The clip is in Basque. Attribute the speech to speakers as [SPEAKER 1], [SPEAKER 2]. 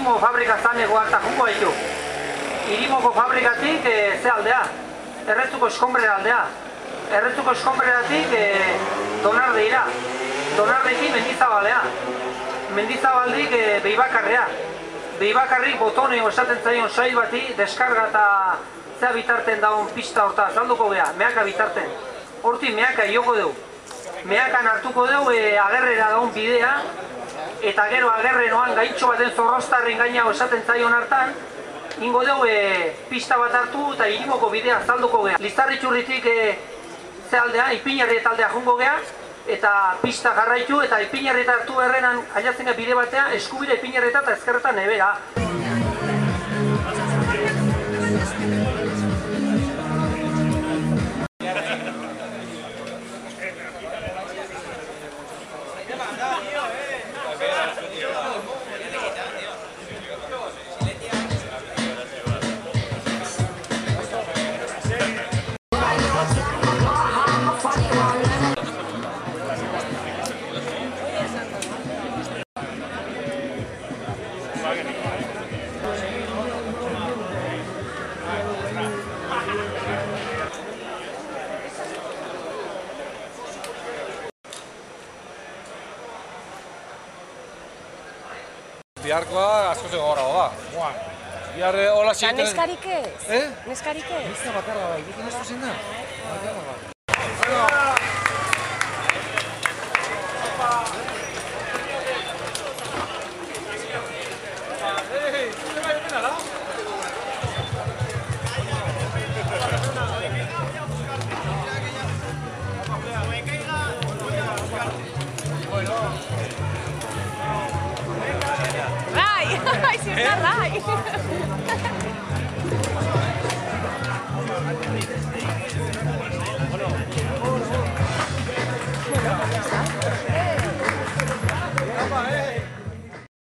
[SPEAKER 1] irimo fabrika zaneko harta jungo haitu. Irimoko fabrikatik e, ze aldea, erretuko eskombrera aldea. Erretuko eskombreratik e, donardeira. Donardetik mendizabalea. Mendizabaldik e, behibakarrea. Behibakarrik botone osaten zaion sail bati deskarga eta zea bitarten daun pista horta azalduko geha, meaka bitarten. Horti meaka ioko dugu. Meakan hartuko dugu e, agerrera daun bidea, eta gero agerrenoan gaitxo baten zorroztarren gaina osaten zaion hartan, ingo dugu e, pista bat hartu eta irimoko bidea azalduko geha. Lizarritxurritik e, ze aldea, ipinarri eta aldea jungo geha, eta pista jarraitu eta ipinarri eta hartu errenan aiatzen bide batea, eskubide ipinarri eta ezkerretan nebera.
[SPEAKER 2] Biharkoa asko zen gora hoga. Mua. Bihar eh, hola xeiten...
[SPEAKER 3] neskarik ez?
[SPEAKER 2] Eh?
[SPEAKER 3] Neskarik ez?
[SPEAKER 2] Neska bakarra bai, beti neska zen da.
[SPEAKER 3] não Hey!